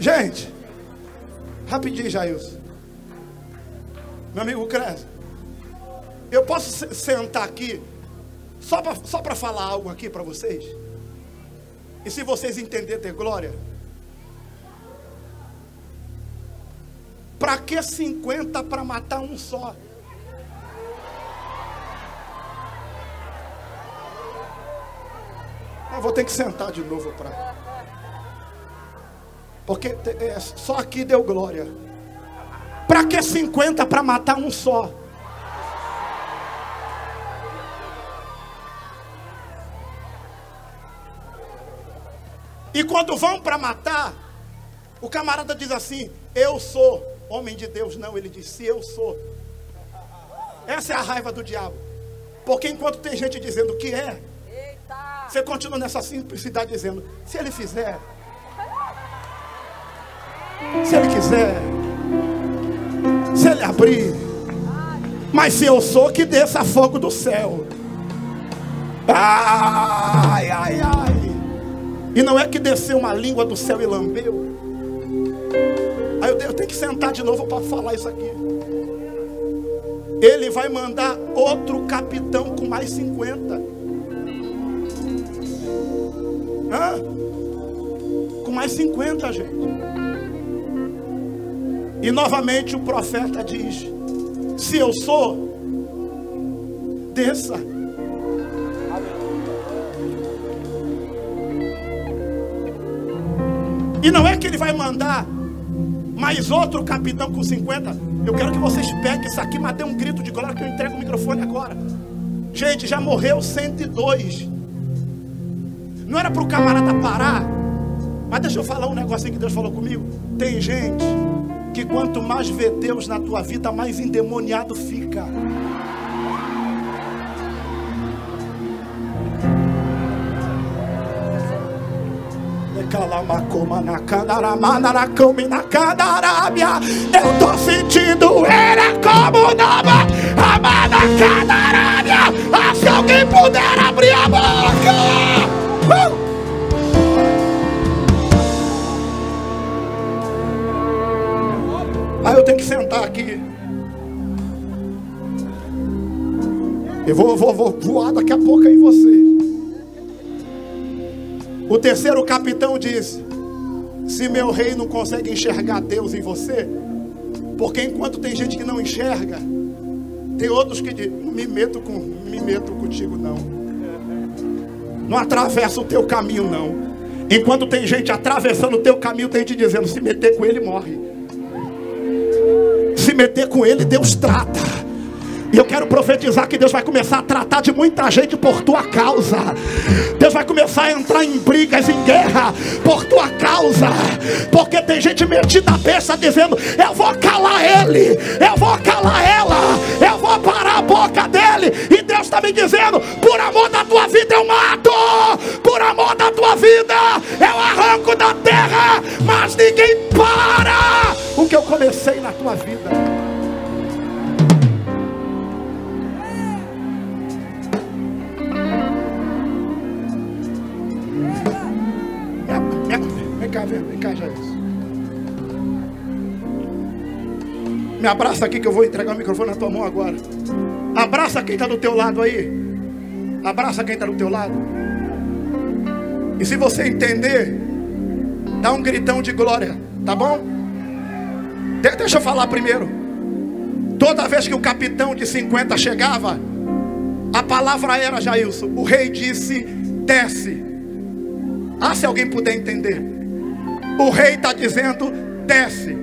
Gente, rapidinho, Jailson. Meu amigo Cresce. Eu posso sentar aqui só para só falar algo aqui para vocês? E se vocês entenderem ter glória? Para que 50 para matar um só? Eu vou ter que sentar de novo para. Porque é, só aqui deu glória. Para que 50 para matar um só? E quando vão para matar, o camarada diz assim: Eu sou homem de Deus. Não, ele disse: Eu sou. Essa é a raiva do diabo. Porque enquanto tem gente dizendo que é, Eita. você continua nessa simplicidade dizendo: Se ele fizer, se ele quiser, se ele abrir, mas se eu sou, que desça fogo do céu. Ai, ai, ai. E não é que desceu uma língua do céu e lambeu. Aí eu tenho que sentar de novo para falar isso aqui. Ele vai mandar outro capitão com mais 50. Hã? Com mais 50, gente. E novamente o profeta diz: Se eu sou, desça. E não é que ele vai mandar mais outro capitão com 50. Eu quero que vocês peguem isso aqui, mas um grito de glória que eu entrego o microfone agora. Gente, já morreu 102. Não era para o camarada parar. Mas deixa eu falar um negocinho que Deus falou comigo. Tem gente que quanto mais vê Deus na tua vida, mais endemoniado fica. Eu tô sentindo era como nova. Amada Canarábia ah, Se alguém puder Aí eu tenho que sentar aqui Eu vou, vou, vou voar daqui a pouco aí você o terceiro capitão diz: Se meu rei não consegue enxergar Deus em você, porque enquanto tem gente que não enxerga, tem outros que dizem: Não me meto, com, me meto contigo, não. Não atravessa o teu caminho, não. Enquanto tem gente atravessando o teu caminho, tem gente dizendo: Se meter com ele, morre. Meter com ele, Deus trata. E eu quero profetizar que Deus vai começar a tratar de muita gente por tua causa. Deus vai começar a entrar em brigas, em guerra por tua causa. Porque tem gente metida a besta dizendo: Eu vou calar ele, eu vou calar ela, eu vou parar a boca dele. E Deus está me dizendo: Por amor da tua vida eu mato, por amor da tua vida eu arranco da terra, mas ninguém comecei na tua vida. cá, vem, vem cá, Jair. Me abraça aqui que eu vou entregar o microfone na tua mão agora. Abraça quem está do teu lado aí. Abraça quem está do teu lado. E se você entender, dá um gritão de glória, tá bom? De deixa eu falar primeiro. Toda vez que o capitão de 50 chegava, a palavra era Jailson. O rei disse: desce. Ah, se alguém puder entender. O rei está dizendo: desce.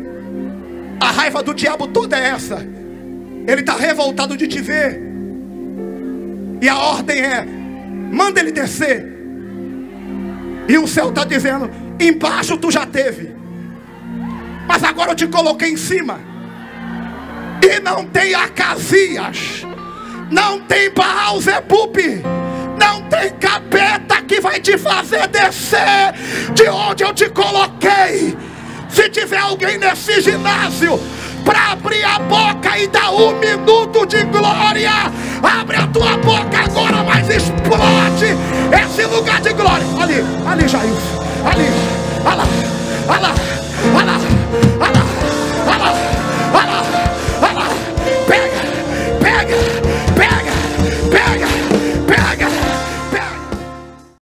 A raiva do diabo toda é essa. Ele está revoltado de te ver. E a ordem é: manda ele descer. E o céu está dizendo: embaixo tu já teve. Mas agora eu te coloquei em cima. E não tem Acasias. Não tem Baal não tem capeta que vai te fazer descer de onde eu te coloquei. Se tiver alguém nesse ginásio para abrir a boca e dar um minuto de glória, abre a tua boca agora, mas explode esse lugar de glória. Ali, ali, Jair, ali, olha lá, Allah, Allah.